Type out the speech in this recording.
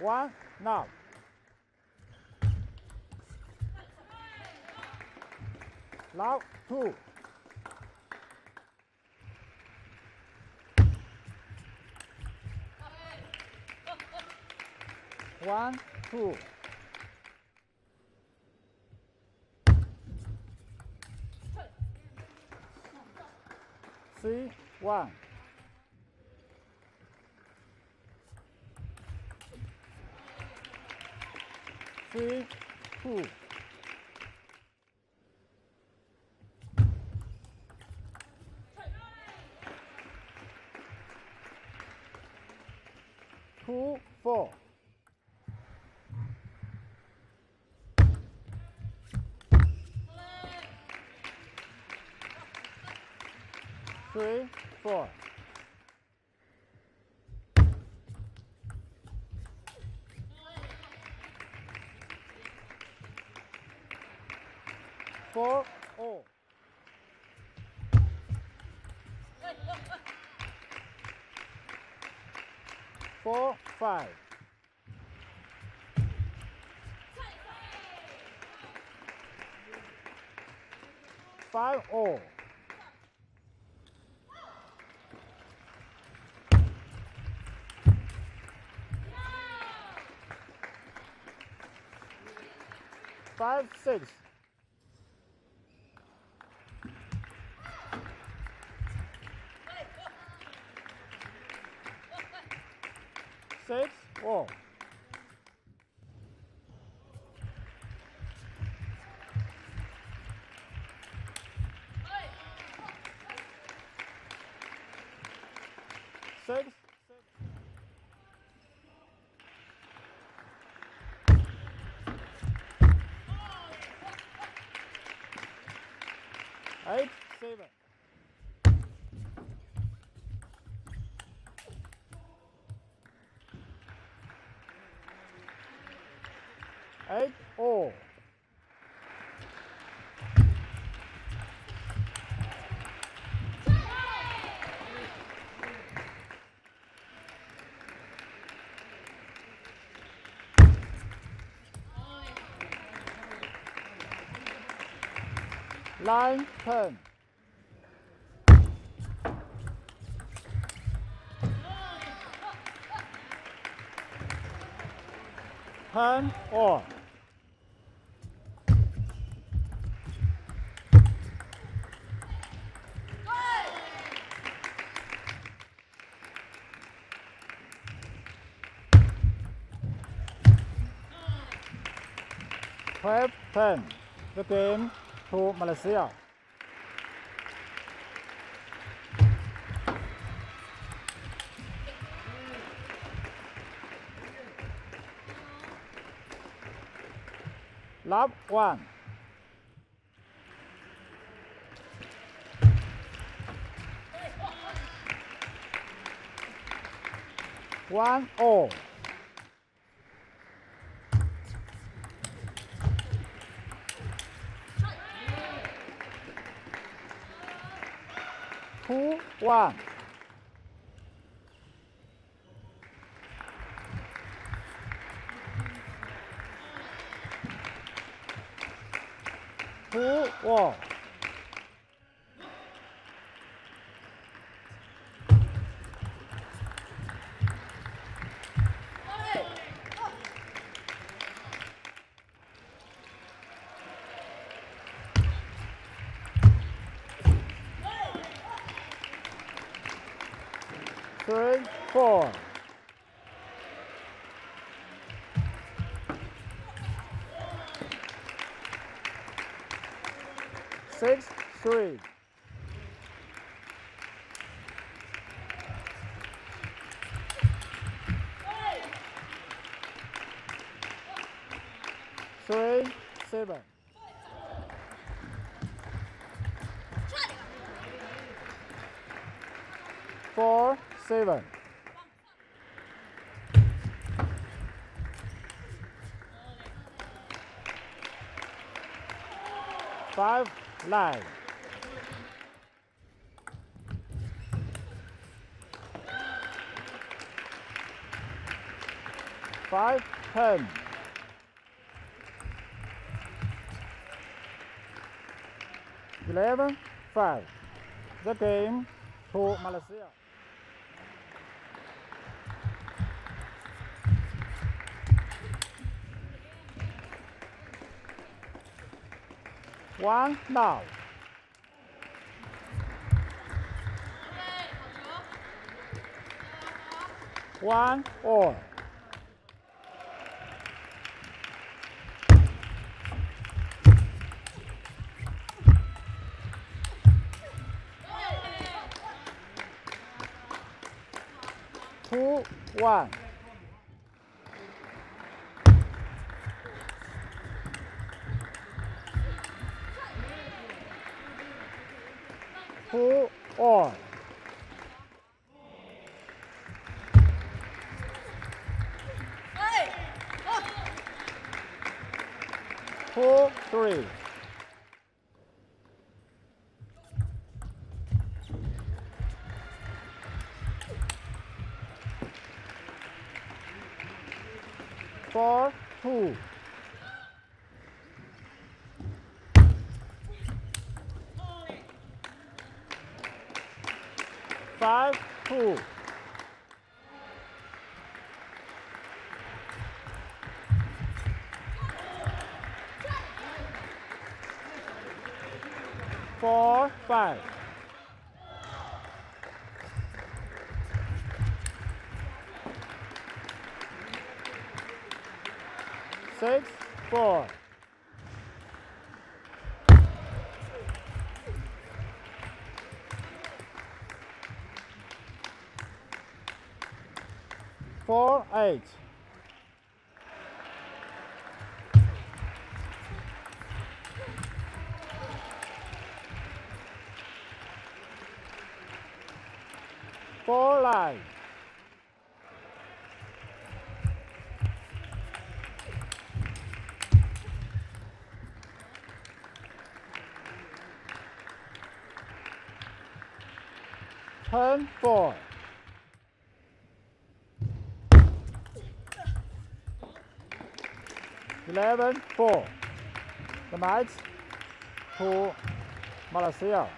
One now. Now two. One, two. Three, one. Three, two. Two, four. Three, four. Four, oh. Four, five. Five, oh. Five, six. Six. Eight, seven. Eight, Nine, ten. Ten, all. Twelve, ten. The game ทูมาเลเซียรับวันวันโอ Two one. Two one. Three four. Six three. Three seven. Four seven. Five nine. five ten. Eleven five. The game to Malaysia. One now. One all. Two one. Two all. Two three. Four two. Five two. Four five. Six four. Four eight. Four nine. Ten four. Eleven four. The match to Malaysia.